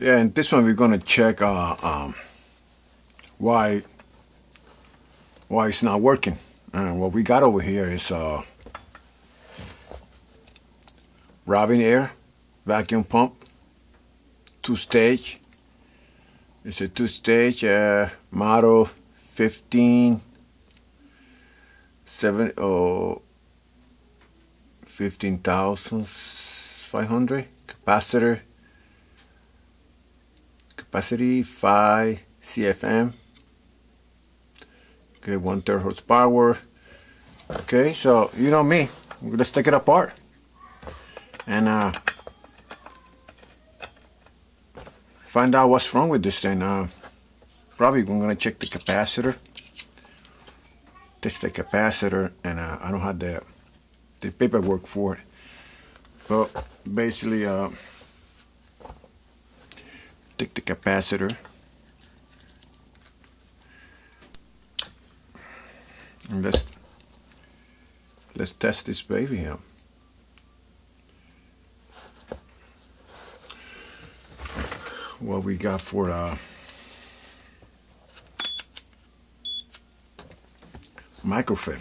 Yeah, and this one we're gonna check uh, um, why why it's not working. And what we got over here is uh, Robinair vacuum pump, two stage. It's a two stage uh, model 15 seven oh 15,500 capacitor capacity 5 CFM okay one third horsepower. Okay so you know me. Let's take it apart. And uh, find out what's wrong with this thing. Uh, probably I'm gonna check the capacitor. Test the capacitor and uh, I don't have the the paperwork for it. But basically uh, take the capacitor. And let's let's test this baby out what we got for uh microfilm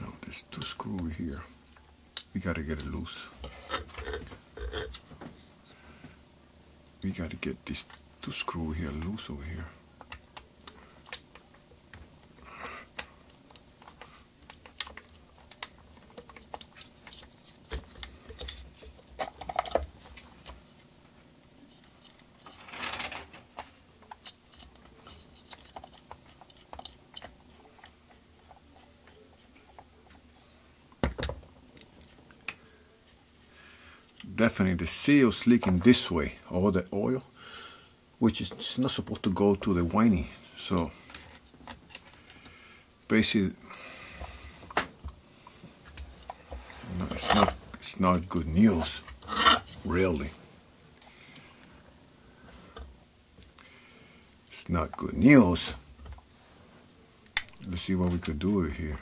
now there's two screw here. We got to get it loose. We got to get these two screw here loose over here definitely the seal's leaking this way all the oil which is not supposed to go to the winding so basically it's not it's not good news really. It's not good news. Let's see what we could do here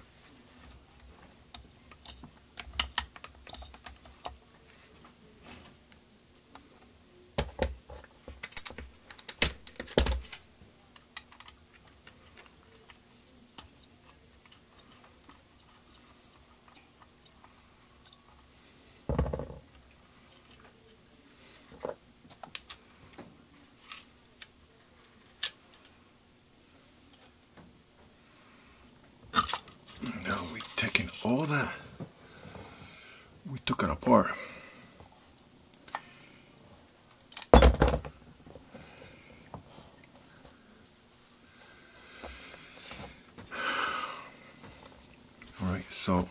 Now we taking all that. We took it apart. All right, so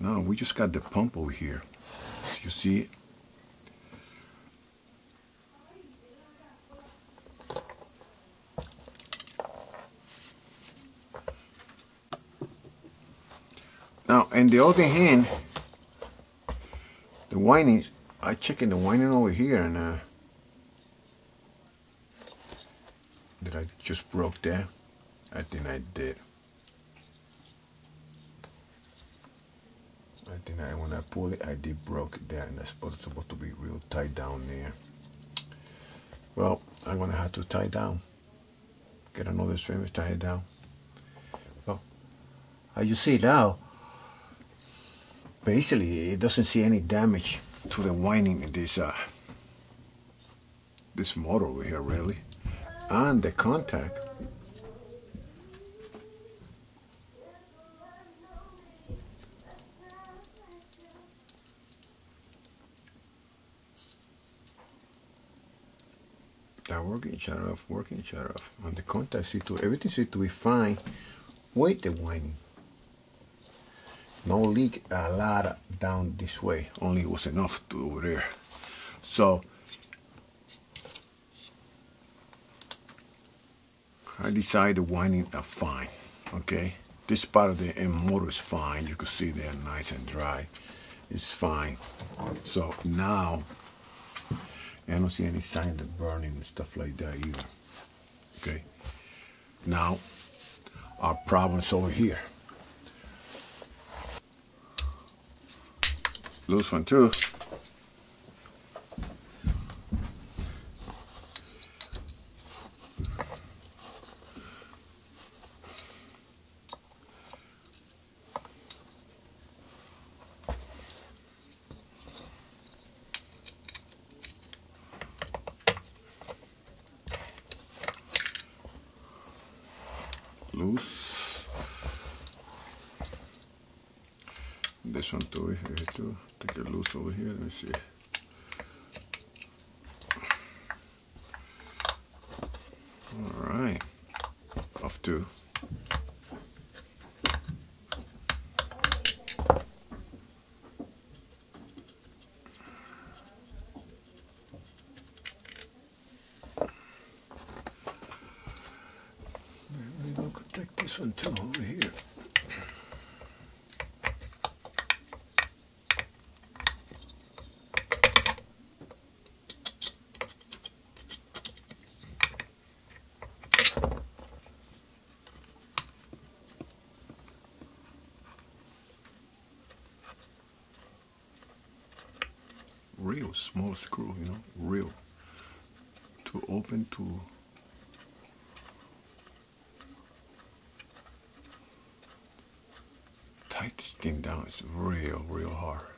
now we just got the pump over here. You see it? Now, in the other hand, the winding, I checking the winding over here and uh, did I just broke that? I think I did. I think I, when I pull it, I did broke that and that's supposed to be real tight down there. Well, I'm gonna have to tie down. Get another string to tie it down. Well, as you see now, basically it doesn't see any damage to the winding in this uh, this motor over here really. And the contact. That working shut off working shut off. And the contact seems to everything seems to be fine with the winding no leak a lot down this way. Only was enough to over there. So I decided the winding are fine okay? This part of the end motor is fine. You can see they're nice and dry. It's fine. So now I don't see any signs of burning and stuff like that either okay? Now our problem is over here Loose one too. loose. This one too, here too. Take it loose over here. Let me see. All right, off could take this one too over here. Real small screw, you know, real. To open to tight this thing down. It's real, real hard.